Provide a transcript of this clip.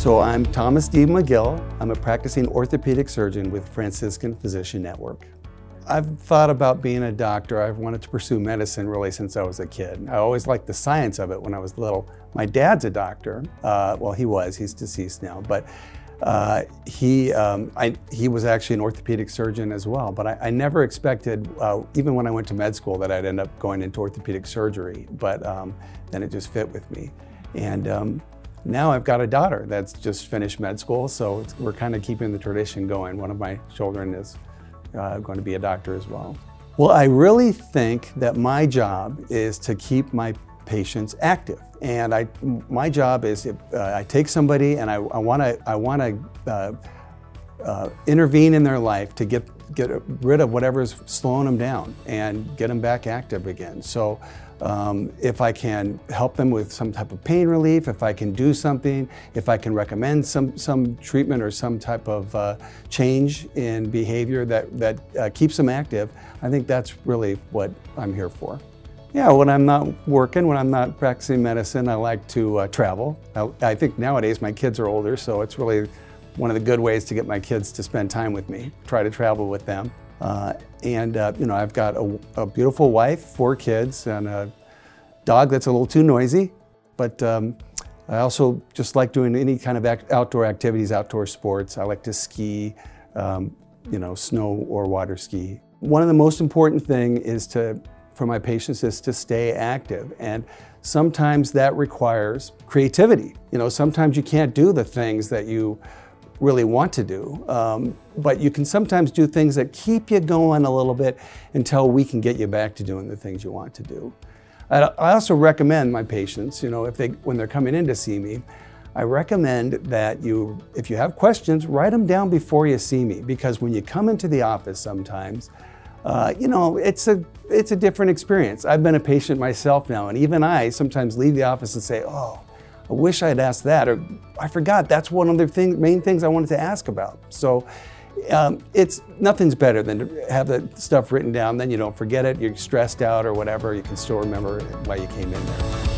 So I'm Thomas D. Magill. I'm a practicing orthopedic surgeon with Franciscan Physician Network. I've thought about being a doctor. I've wanted to pursue medicine really since I was a kid. I always liked the science of it when I was little. My dad's a doctor. Uh, well, he was. He's deceased now. But uh, he, um, I, he was actually an orthopedic surgeon as well, but I, I never expected, uh, even when I went to med school, that I'd end up going into orthopedic surgery, but um, then it just fit with me. And um, now I've got a daughter that's just finished med school, so we're kind of keeping the tradition going. One of my children is uh, going to be a doctor as well. Well, I really think that my job is to keep my patients active. And I, my job is if, uh, I take somebody and I I want to I want to uh, uh, intervene in their life to get get rid of whatever's slowing them down and get them back active again. So um, if I can help them with some type of pain relief, if I can do something, if I can recommend some, some treatment or some type of uh, change in behavior that, that uh, keeps them active, I think that's really what I'm here for. Yeah, when I'm not working, when I'm not practicing medicine, I like to uh, travel. I, I, think nowadays my kids are older, so it's really one of the good ways to get my kids to spend time with me, try to travel with them. Uh, and, uh, you know, I've got a, a, beautiful wife, four kids, and a dog that's a little too noisy. But um, I also just like doing any kind of act outdoor activities, outdoor sports. I like to ski, um, you know, snow or water ski. One of the most important thing is to for my patients is to stay active. And sometimes that requires creativity. You know, sometimes you can't do the things that you really want to do, um, but you can sometimes do things that keep you going a little bit until we can get you back to doing the things you want to do. I also recommend my patients, you know, if they, when they're coming in to see me, I recommend that you, if you have questions, write them down before you see me because when you come into the office sometimes, uh, you know, it's a, it's a different experience. I've been a patient myself now, and even I sometimes leave the office and say, oh, I wish I'd asked that, or I forgot, that's one of the thing, main things I wanted to ask about. So um, it's, nothing's better than to have the stuff written down, then you don't forget it, you're stressed out or whatever, you can still remember why you came in there.